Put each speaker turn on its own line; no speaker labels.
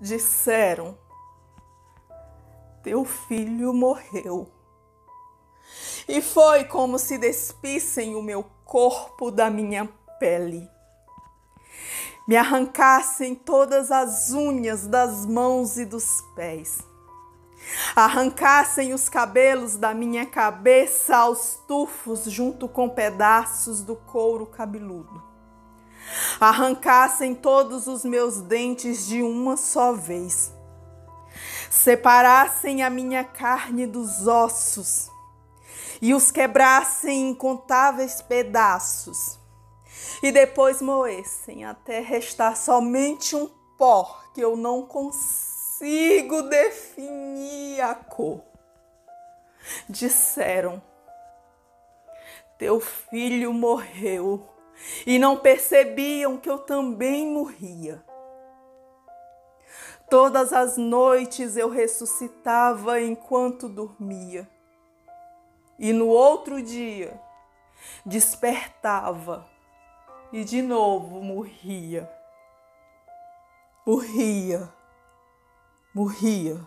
disseram: Teu filho morreu. E foi como se despissem o meu corpo da minha pele, me arrancassem todas as unhas das mãos e dos pés, arrancassem os cabelos da minha cabeça aos tufos junto com pedaços do couro cabeludo arrancassem todos os meus dentes de uma só vez, separassem a minha carne dos ossos e os quebrassem em incontáveis pedaços, e depois moessem até restar somente um pó que eu não consigo definir a cor. Disseram: Teu filho morreu e não percebiam que eu também morria. Todas as noites eu ressuscitava enquanto dormia, e no outro dia despertava e de novo morria. Morria, morria.